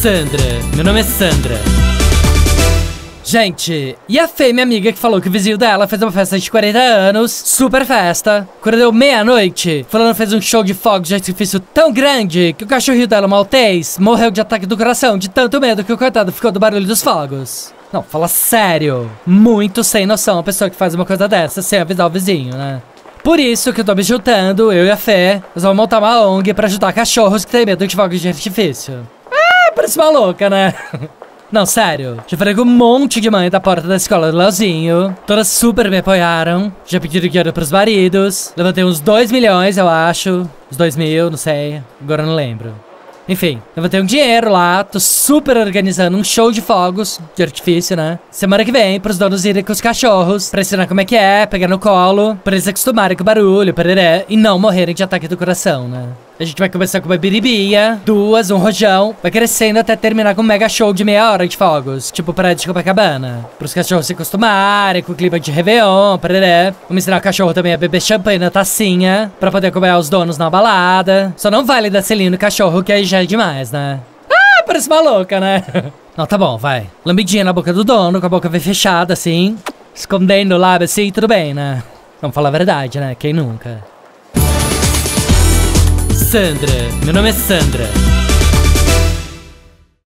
Sandra, meu nome é Sandra. Gente, e a Fê, minha amiga, que falou que o vizinho dela fez uma festa de 40 anos, super festa. Quando deu meia-noite, falando fez um show de fogos de artifício tão grande que o cachorrinho dela, maltês, morreu de ataque do coração de tanto medo que o coitado ficou do barulho dos fogos. Não, fala sério. Muito sem noção a pessoa que faz uma coisa dessa sem avisar o vizinho, né? Por isso que eu tô me juntando, eu e a Fê, nós vamos montar uma ONG pra ajudar cachorros que têm medo de fogos de artifício. Parece uma louca, né? Não, sério. Já falei com um monte de mãe da porta da escola do Leozinho. Todas super me apoiaram. Já pediram dinheiro pros maridos. Levantei uns 2 milhões, eu acho. Uns 2 mil, não sei. Agora não lembro. Enfim, levantei um dinheiro lá, tô super organizando um show de fogos, de artifício, né? Semana que vem, pros donos irem com os cachorros, pra ensinar como é que é, pegar no colo, pra eles acostumarem com o barulho, pereré, e não morrerem de ataque do coração, né? A gente vai começar com uma biribia, duas, um rojão, vai crescendo até terminar com um mega show de meia hora de fogos, tipo para de Copacabana. Pros cachorros se acostumarem com o clima de Réveillon, pereré. Vamos ensinar o cachorro também a beber champanhe na tacinha, pra poder acompanhar os donos na balada. Só não vale dar selinho no cachorro, que aí já é demais, né? Ah, parece uma louca, né? Não, tá bom, vai. Lambidinha na boca do dono, com a boca bem fechada, assim. Escondendo o lábio assim, tudo bem, né? Vamos falar a verdade, né? Quem nunca? Sandra, meu nome é Sandra.